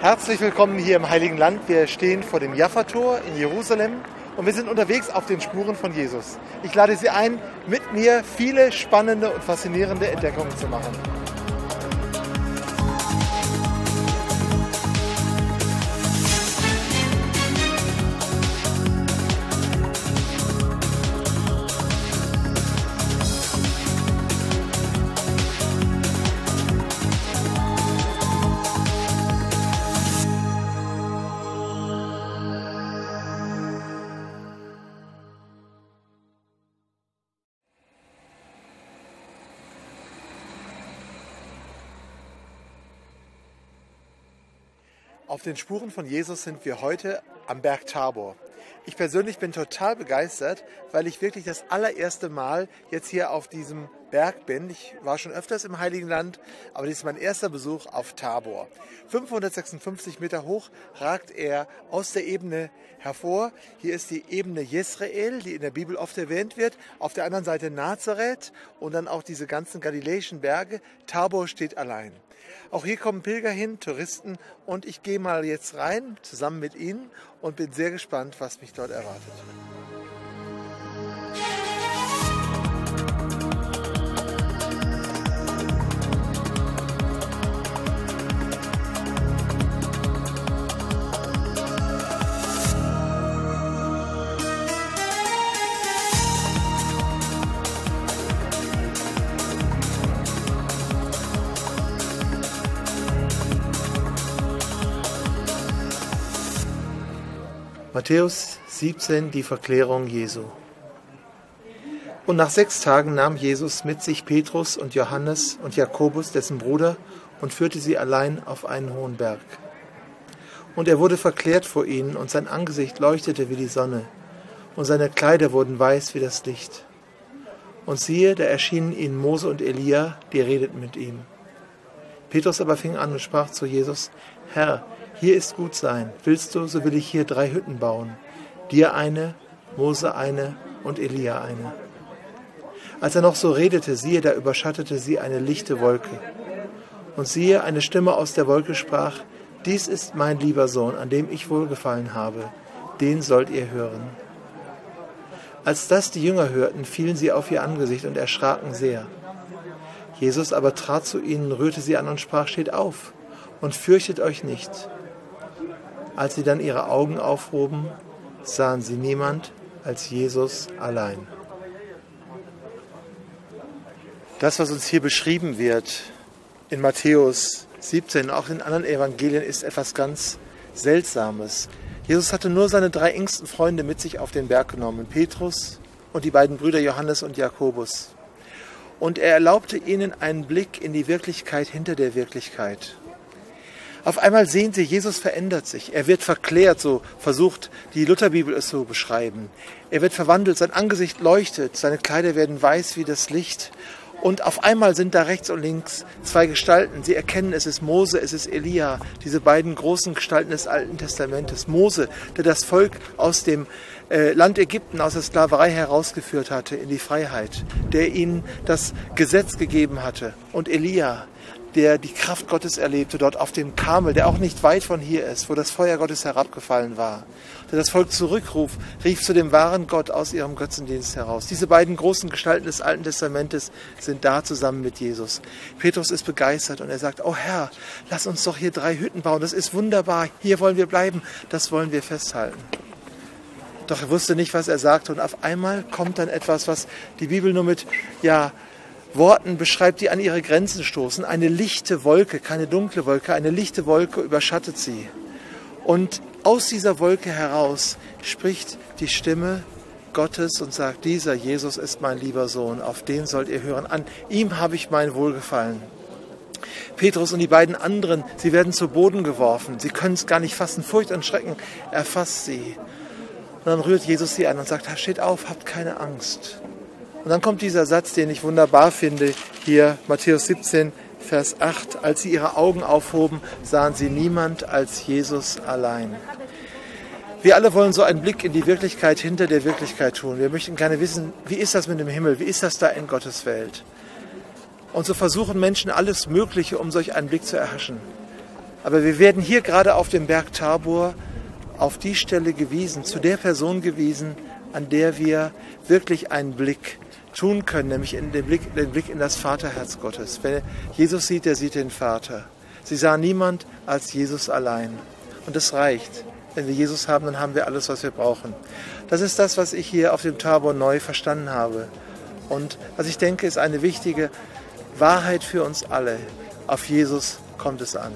Herzlich willkommen hier im Heiligen Land. Wir stehen vor dem Jaffa-Tor in Jerusalem und wir sind unterwegs auf den Spuren von Jesus. Ich lade Sie ein, mit mir viele spannende und faszinierende Entdeckungen zu machen. Auf den Spuren von Jesus sind wir heute am Berg Tabor. Ich persönlich bin total begeistert, weil ich wirklich das allererste Mal jetzt hier auf diesem Berg bin. Ich war schon öfters im Heiligen Land, aber dies ist mein erster Besuch auf Tabor. 556 Meter hoch ragt er aus der Ebene hervor. Hier ist die Ebene Jezreel, die in der Bibel oft erwähnt wird. Auf der anderen Seite Nazareth und dann auch diese ganzen galiläischen Berge. Tabor steht allein. Auch hier kommen Pilger hin, Touristen und ich gehe mal jetzt rein zusammen mit Ihnen und bin sehr gespannt, was mich dort erwartet. Matthäus 17, die Verklärung Jesu. Und nach sechs Tagen nahm Jesus mit sich Petrus und Johannes und Jakobus, dessen Bruder, und führte sie allein auf einen hohen Berg. Und er wurde verklärt vor ihnen, und sein Angesicht leuchtete wie die Sonne, und seine Kleider wurden weiß wie das Licht. Und siehe, da erschienen ihnen Mose und Elia, die redeten mit ihm. Petrus aber fing an und sprach zu Jesus, Herr, hier ist gut sein. Willst du, so will ich hier drei Hütten bauen. Dir eine, Mose eine und Elia eine. Als er noch so redete, siehe, da überschattete sie eine lichte Wolke. Und siehe, eine Stimme aus der Wolke sprach, dies ist mein lieber Sohn, an dem ich wohlgefallen habe, den sollt ihr hören. Als das die Jünger hörten, fielen sie auf ihr Angesicht und erschraken sehr. Jesus aber trat zu ihnen, rührte sie an und sprach, steht auf und fürchtet euch nicht. Als sie dann ihre Augen aufhoben, sahen sie niemand als Jesus allein. Das, was uns hier beschrieben wird in Matthäus 17 und auch in anderen Evangelien, ist etwas ganz Seltsames. Jesus hatte nur seine drei engsten Freunde mit sich auf den Berg genommen, Petrus und die beiden Brüder Johannes und Jakobus. Und er erlaubte ihnen einen Blick in die Wirklichkeit hinter der Wirklichkeit. Auf einmal sehen sie, Jesus verändert sich. Er wird verklärt, so versucht die Lutherbibel es zu beschreiben. Er wird verwandelt, sein Angesicht leuchtet, seine Kleider werden weiß wie das Licht. Und auf einmal sind da rechts und links zwei Gestalten. Sie erkennen, es ist Mose, es ist Elia, diese beiden großen Gestalten des Alten Testamentes. Mose, der das Volk aus dem äh, Land Ägypten, aus der Sklaverei herausgeführt hatte in die Freiheit, der ihnen das Gesetz gegeben hatte. Und Elia, der die Kraft Gottes erlebte, dort auf dem Karmel, der auch nicht weit von hier ist, wo das Feuer Gottes herabgefallen war, der das Volk zurückruft, rief zu dem wahren Gott aus ihrem Götzendienst heraus. Diese beiden großen Gestalten des Alten Testamentes sind da zusammen mit Jesus. Petrus ist begeistert und er sagt, oh Herr, lass uns doch hier drei Hütten bauen, das ist wunderbar, hier wollen wir bleiben, das wollen wir festhalten. Doch er wusste nicht, was er sagte und auf einmal kommt dann etwas, was die Bibel nur mit, ja, Worten beschreibt, die an ihre Grenzen stoßen. Eine lichte Wolke, keine dunkle Wolke, eine lichte Wolke überschattet sie. Und aus dieser Wolke heraus spricht die Stimme Gottes und sagt, dieser Jesus ist mein lieber Sohn, auf den sollt ihr hören. An ihm habe ich mein Wohlgefallen. Petrus und die beiden anderen, sie werden zu Boden geworfen. Sie können es gar nicht fassen. Furcht und Schrecken erfasst sie. Und dann rührt Jesus sie an und sagt, steht auf, habt keine Angst. Und dann kommt dieser Satz, den ich wunderbar finde, hier Matthäus 17, Vers 8. Als sie ihre Augen aufhoben, sahen sie niemand als Jesus allein. Wir alle wollen so einen Blick in die Wirklichkeit hinter der Wirklichkeit tun. Wir möchten gerne wissen, wie ist das mit dem Himmel? Wie ist das da in Gottes Welt? Und so versuchen Menschen alles Mögliche, um solch einen Blick zu erhaschen. Aber wir werden hier gerade auf dem Berg Tabor auf die Stelle gewiesen, zu der Person gewiesen, an der wir wirklich einen Blick tun können, nämlich in den, Blick, den Blick in das Vaterherz Gottes. Wenn Jesus sieht, der sieht den Vater. Sie sah niemand als Jesus allein. Und das reicht. Wenn wir Jesus haben, dann haben wir alles, was wir brauchen. Das ist das, was ich hier auf dem Tabor neu verstanden habe. Und was ich denke, ist eine wichtige Wahrheit für uns alle. Auf Jesus kommt es an.